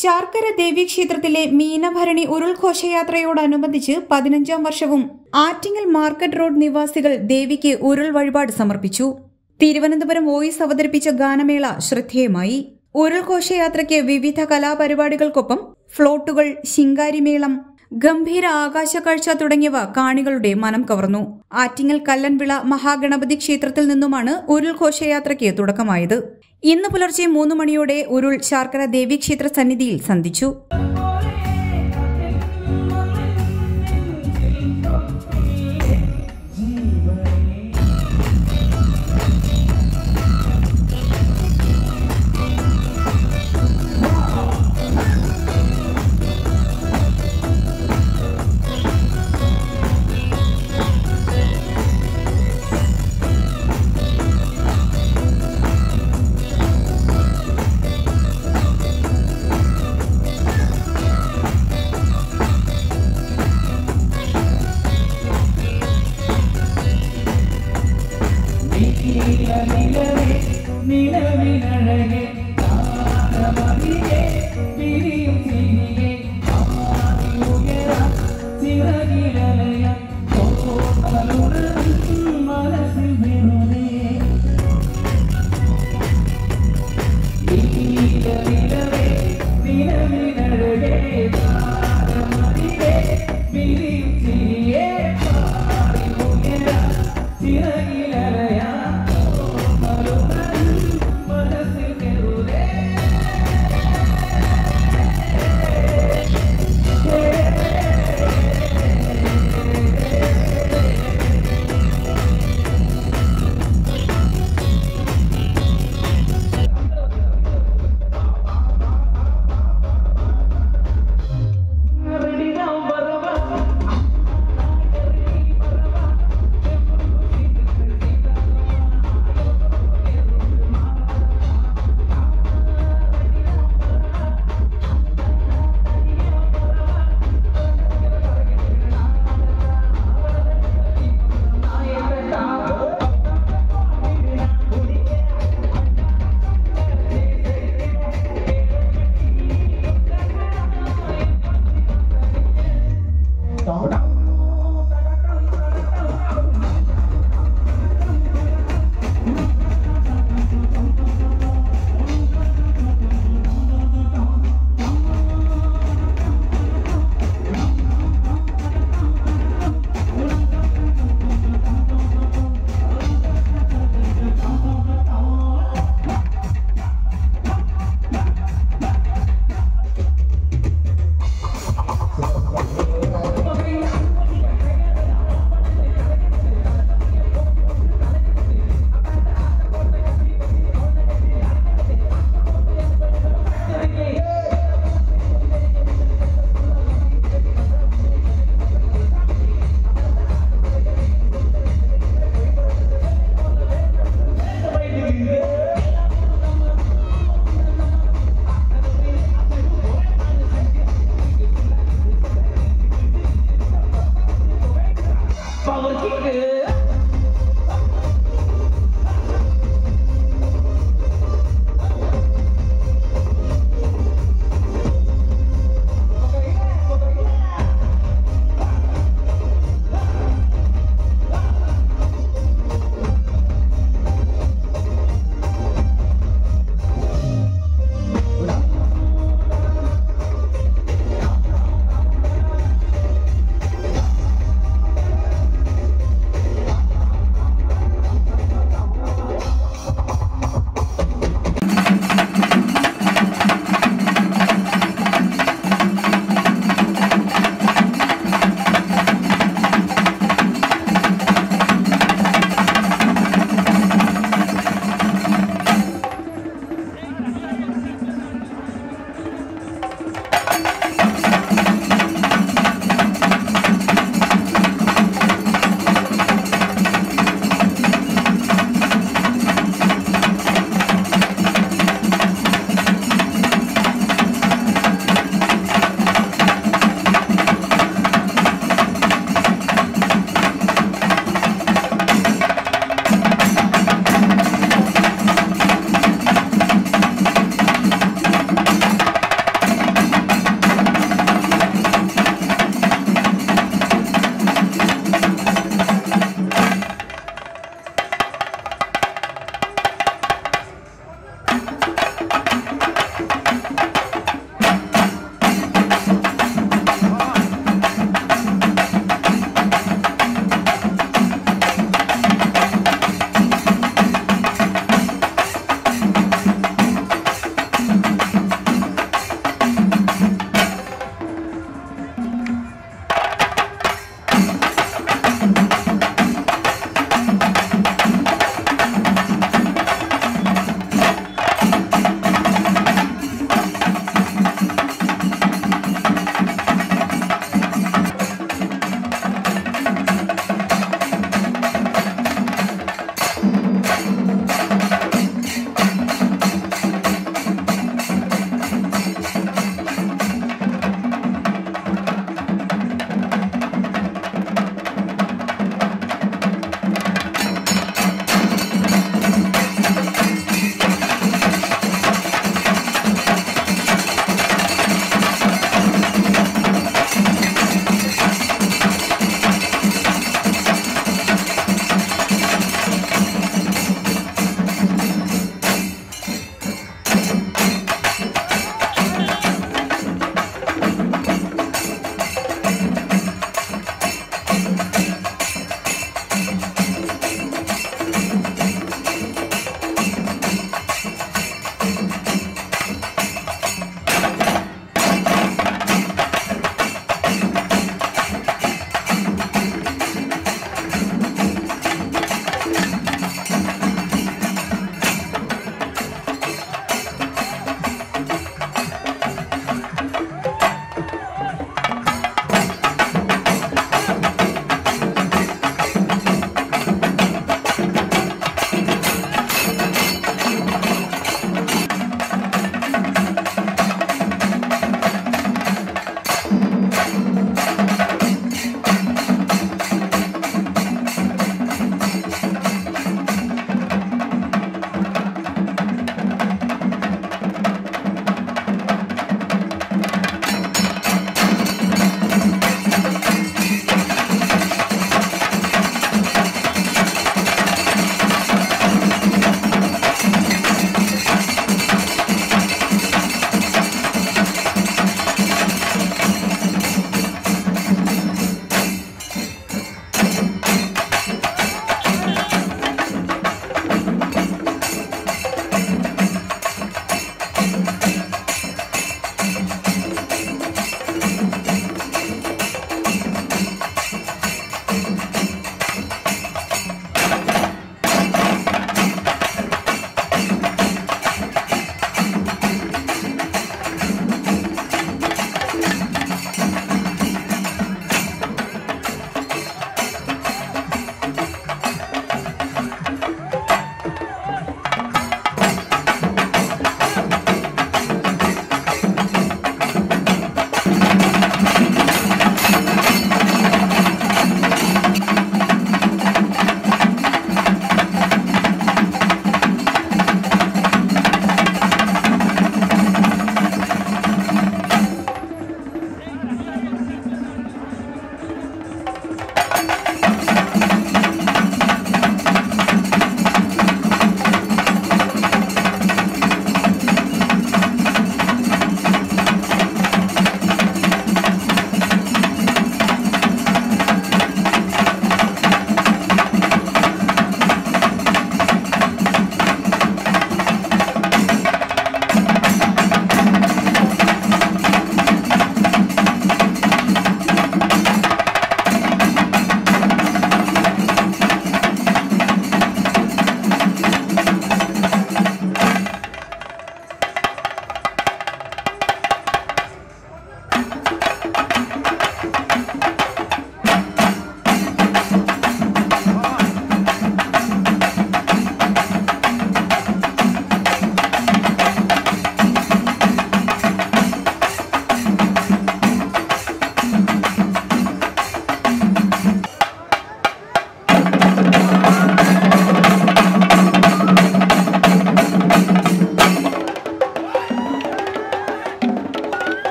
ശാർക്കര ദേവീക്ഷേത്രത്തിലെ മീനഭരണി ഉരുൾഘോഷയാത്രയോടനുബന്ധിച്ച് പതിനഞ്ചാം വർഷവും Attingal market road നിവാസികൾ ദേവിക്ക് ഉരുൾ വഴിപാട് സമർപ്പിച്ചു. തിരുവനന്തപുരം വോയിസ് അവതരിപ്പിച്ച ഗാനമേള ശ്രദ്ധേയമായി. ഉരുൾഘോഷയാത്രയ്ക്ക് വിവിധ കലാപരിപാടികൾക്കൊപ്പം ഫ്ലോട്ടുകൾ ശിങ്കാരിമേളം ഗംഭീര കാഴ്ച തുടങ്ങിയവ കാണികളുടെ മനം കവർന്നു. ആറ്റിങ്ങൽ കല്ലൻവിള മഹാഗണപതി ക്ഷേത്രത്തിൽ നിന്നുമാണ് ഉരുൾഘോഷയാത്രയ്ക്ക് തുടക്കമായത്. ഇന്ന് പുലർച്ചെ മൂന്ന് മണിയോടെ ഉരുൾ ശാർക്കര ദേവീക്ഷേത്ര സന്നിധിയിൽ സന്ധിച്ചു.